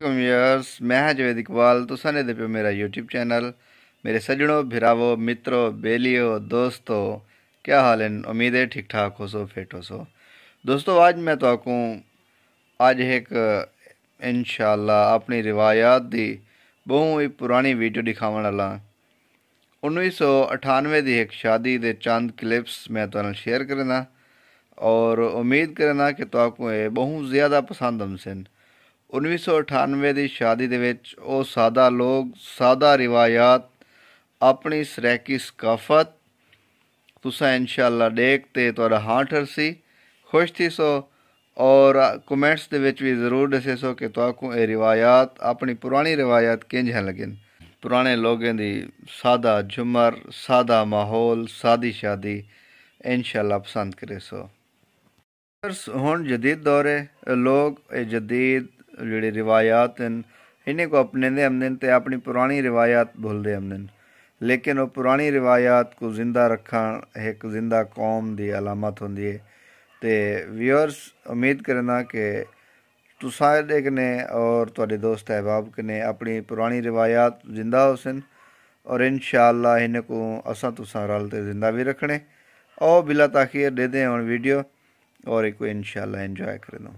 Wears میں ہاں جوید اقبال تو سنے دے پہ میرا یوٹیوب چینل میرے سجنوں بھراو مترو بیلیو دوستو کیا حال ہیں امید ہے ٹھیک ٹھاک ہو سو فیٹ ہو سو دوستو آج میں تو آکوں آج ایک انشاءاللہ اپنی روایات دی بہوں ہی پرانی ویڈیو دکھاون والا انیس سو اٹھانوے دی ایک شادی دے چاند کلپس میں تو شیئر کرنا اور امید کرنا کہ تو آکوں یہ بہوں زیادہ پسند ہم سن 1998 ਦੀ ਸ਼ਾਦੀ ਦੇ ਵਿੱਚ ਉਹ ਸਾਦਾ ਲੋਕ, ਸਾਦਾ ਰਿਵਾਇਤ, ਆਪਣੀ ਸਰੈਕੀ ਸਕਾਫਤ, ਤੁਸੀਂ ਇਨਸ਼ਾਅੱਲਾ ਦੇਖ ਤੇ ਤੁਹਾਡਾ ਹਾਰਟਰ ਸੀ ਖੁਸ਼ ਥੀ ਸੋ ਔਰ ਕਮੈਂਟਸ ਦੇ ਵਿੱਚ ਵੀ ਜ਼ਰੂਰ ਦੱਸੇ ਸੋ ਕਿ ਤੁਹਾਨੂੰ ਇਹ ਰਿਵਾਇਤ, ਆਪਣੀ ਪੁਰਾਣੀ ਰਿਵਾਇਤ ਕਿੰਜ ਹੈ ਲਗਨ ਪੁਰਾਣੇ ਲੋਕਾਂ ਦੀ ਸਾਦਾ ਜੁਮਰ ਸਾਦਾ ਮਾਹੌਲ, ਸਾਦੀ ਸ਼ਾਦੀ ਇਨਸ਼ਾਅੱਲਾ ਪਸੰਦ ਕਰੇ ਸੋ। ਹੁਣ ਜਦੀਦ ਦੌਰ, ਲੋਕ ਇਹ ਜਦੀਦ جدید جڑی روایات ہیں، انہیں کو اپنے دے ہم تے اپنی پرانی روایات بھول دے ہم لیکن وہ پرانی روایات کو زندہ رکھا ایک زندہ قوم دی علامت ہوں تے ویورز، امید کرنا کہ تسائے دیکھنے اور تھوڑے دوست احباب کنے اپنی پرانی روایات زندہ ہو سن اور انشاءاللہ انہیں کو اساں تساں رلتے زندہ بھی رکھنے۔ اور بلا تاخیر دے دیں اور ویڈیو، اور ایک کو انشاءاللہ انجوائے کرنا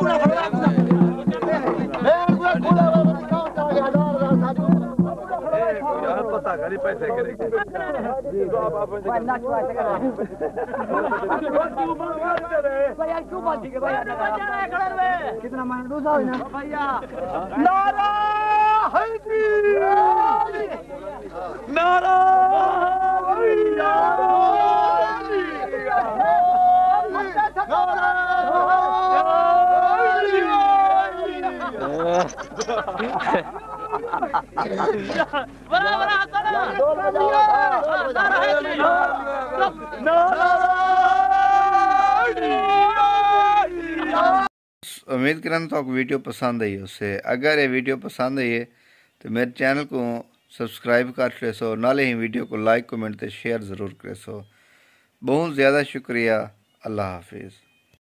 Una ali para essa igreja. Nara Nara امید کرن تو ویڈیو پسند آئی اس سے۔ اگر یہ ویڈیو پسند آئی ہے تو میرے چینل کو سبسکرائب کر لے سو، نالے ہی ویڈیو کو لائک، کمنٹ تے شیئر ضرور کرے سو۔ بہت زیادہ شکریہ۔ اللہ حافظ۔